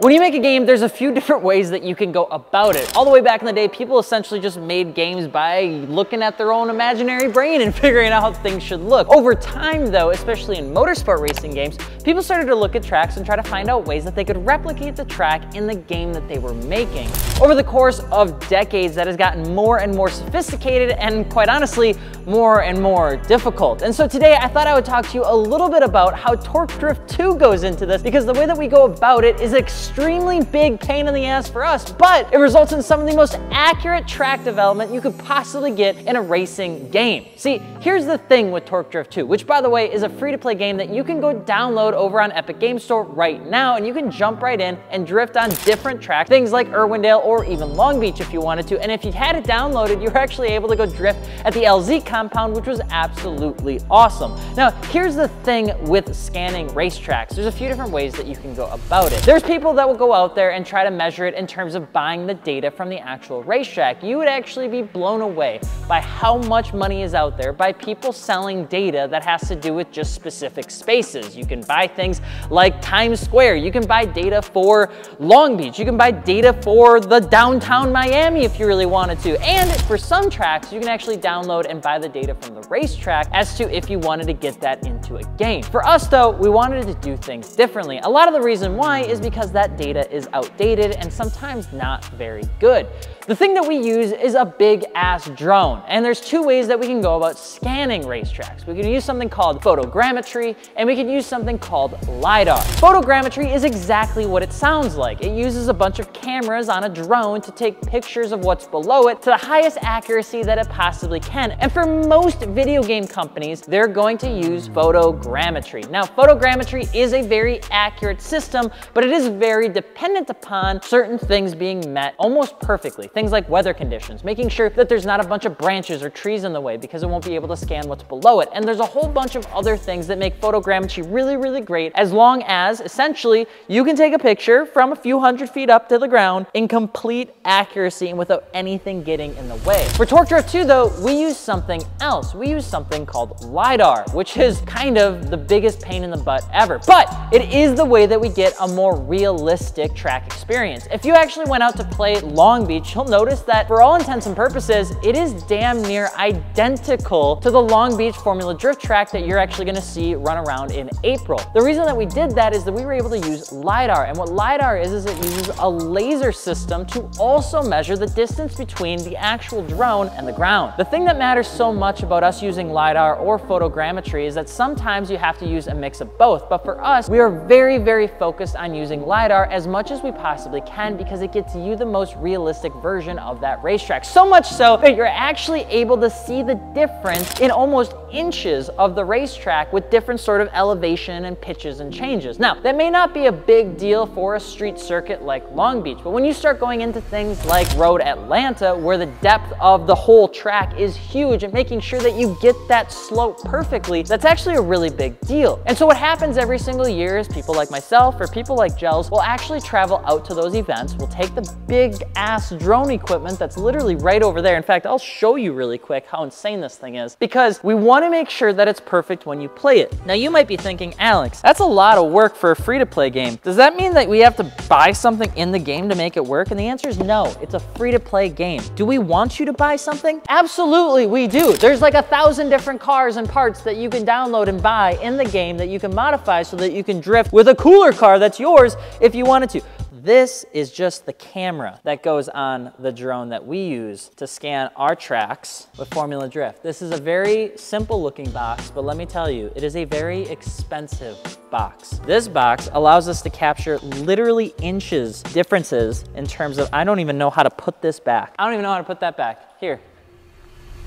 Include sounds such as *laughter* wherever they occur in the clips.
When you make a game, there's a few *laughs* different ways that you can go about it. All the way back in the day, people essentially just made games by looking at their own imaginary brain and *laughs* figuring out how things should look. Over time though, especially in motorsport racing games, people started to look at tracks and try to find out ways that they could replicate the track in the game that they were making. Over the course of decades, that has gotten more and more sophisticated and quite honestly, more and more difficult. And so today I thought I would talk to you a little bit about how Torque Drift 2 goes into this because the way that we go about it is extremely big pain in the ass for us, but it results in some of the most accurate track development you could possibly get in a racing game. See, here's the thing with Torque Drift 2, which by the way is a free-to-play game that you can go download over on Epic Game Store right now, and you can jump right in and drift on different tracks, things like Irwindale or even Long Beach if you wanted to. And if you had it downloaded, you were actually able to go drift at the LZ compound, which was absolutely awesome. Now, here's the thing with scanning racetracks. There's a few different ways that you can go about it. There's people that will go out there and try to measure it in terms of buying the data from the actual racetrack. You would actually be blown away by how much money is out there by people selling data that has to do with just specific spaces. You can buy things like Times Square. You can buy data for Long Beach. You can buy data for the downtown Miami if you really wanted to. And for some tracks, you can actually download and buy the data from the racetrack as to if you wanted to get that into a game. For us though, we wanted to do things differently. A lot of the reason why is because that data is outdated and sometimes not very good. The thing that we use is a big ass drone. And there's two ways that we can go about scanning racetracks. We can use something called photogrammetry and we can use something called LiDAR. Photogrammetry is exactly what it sounds like. It uses a bunch of cameras on a drone to take pictures of what's below it to the highest accuracy that it possibly can. And for most video game companies, they're going to use photogrammetry. Now, photogrammetry is a very accurate system, but it is very dependent upon certain things being met almost perfectly. Things like weather conditions, making sure that there's not a bunch of branches or trees in the way because it won't be able to scan what's below it. And there's a whole bunch of other things that make photogrammetry really, really great as long as essentially you can take a picture from a few hundred feet up to the ground in complete accuracy and without anything getting in the way. For Torque Drift 2 though, we use something else. We use something called LiDAR, which is kind of the biggest pain in the butt ever. But it is the way that we get a more realistic track experience. If you actually went out to play Long Beach, you'll notice that for all intents and purposes, it is damn near identical to the Long Beach Formula Drift track that you're actually gonna see run around in April. The reason that we did that is that we were able to use LiDAR. And what LiDAR is, is it uses a laser system to also measure the distance between the actual drone and the ground. The thing that matters so much about us using LiDAR or photogrammetry is that sometimes you have to use a mix of both. But for us, we are very, very focused on using LiDAR as much as we possibly can because it gets you the most realistic version of that racetrack. So much so that you're actually able to see the difference in almost inches of the racetrack with different sort of elevation and pitches and changes. Now, that may not be a big deal for a street circuit like Long Beach, but when you start going into things like Road Atlanta, where the depth of the whole track is huge and making sure that you get that slope perfectly, that's actually a really big deal. And so what happens every single year is people like myself or people like Gels will actually travel out to those events. We'll take the big ass drone equipment that's literally right over there. In fact, I'll show you really quick how insane this thing is because we want to make sure that it's perfect when you play it. Now you might be thinking, Alex, that's a lot of work for a free-to-play game. Does that mean that we have to buy something in the game to make it work? And the answer is no, it's a free-to-play game. Do we want you to buy something? Absolutely, we do. There's like a thousand different cars and parts that you can download and buy in the game that you can modify so that you can drift with a cooler car that's yours if you wanted to. This is just the camera that goes on the drone that we use to scan our tracks with Formula Drift. This is a very simple looking box, but let me tell you, it is a very expensive box. This box allows us to capture literally inches differences in terms of, I don't even know how to put this back. I don't even know how to put that back. Here,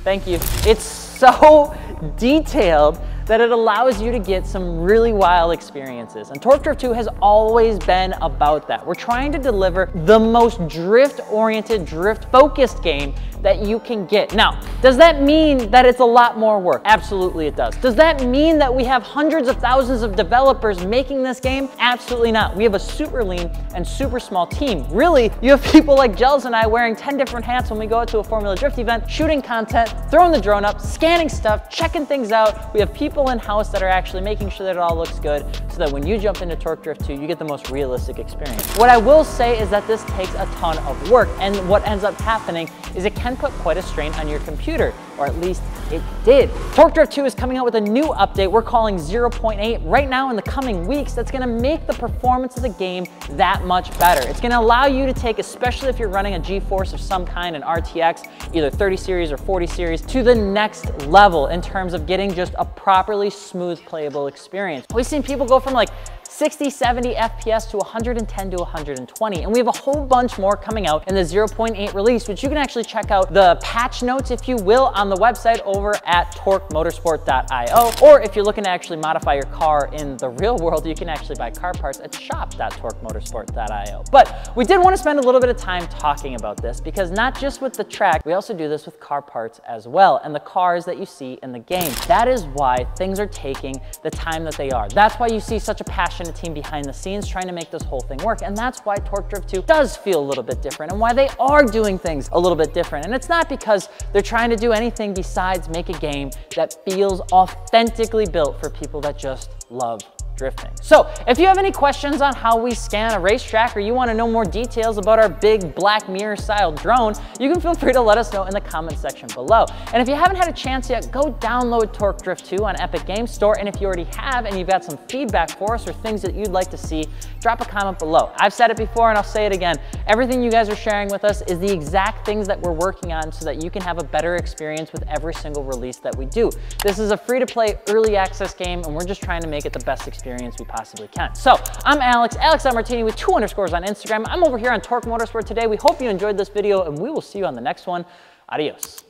thank you. It's so *laughs* detailed that it allows you to get some really wild experiences. And Torque Drift 2 has always been about that. We're trying to deliver the most drift-oriented, drift-focused game that you can get. Now, does that mean that it's a lot more work? Absolutely it does. Does that mean that we have hundreds of thousands of developers making this game? Absolutely not. We have a super lean and super small team. Really, you have *laughs* people like Gels and I wearing 10 different hats when we go out to a Formula Drift event, shooting content, throwing the drone up, scanning stuff, checking things out. We have people people in-house that are actually making sure that it all looks good so that when you jump into Torque Drift 2, you get the most realistic experience. What I will say is that this takes a ton of work and what ends up happening is it can put quite a strain on your computer, or at least it did. Torque Drift 2 is coming out with a new update we're calling 0.8 right now in the coming weeks that's gonna make the performance of the game that much better. It's gonna allow you to take, especially if you're running a GeForce of some kind, an RTX, either 30 series or 40 series, to the next level in terms of getting just a properly smooth playable experience. We've seen people go from like 60, 70 FPS to 110 to 120. And we have a whole bunch more coming out in the 0.8 release, which you can actually check out the patch notes, if you will, on the website over at torquemotorsport.io. Or if you're looking to actually modify your car in the real world, you can actually buy car parts at shop.torquemotorsport.io. But we did want to spend a little bit of time talking about this because not just with the track, we also do this with car parts as well and the cars that you see in the game. That is why things are taking the time that they are. That's why you see such a passion passionate team behind the scenes trying to make this whole thing work. And that's why Torque Drift 2 does feel a little bit different and why they are doing things a little bit different. And it's not because they're trying to do anything besides make a game that feels authentically built for people that just love drifting. So if you have any questions on how we scan a racetrack or you wanna know more details about our big Black Mirror style drone, you can feel free to let us know in the comment section below. And if you haven't had a chance yet, go download Torque Drift 2 on Epic Games Store. And if you already have and you've got some feedback for us or things that you'd like to see, drop a comment below. I've said it before and I'll say it again. Everything you guys are sharing with us is the exact things that we're working on so that you can have a better experience with every single release that we do. This is a free to play early access game and we're just trying to make it the best experience experience we possibly can. So I'm Alex, Alex Martini with two underscores on Instagram. I'm over here on Torque Motorsport today. We hope you enjoyed this video and we will see you on the next one. Adios.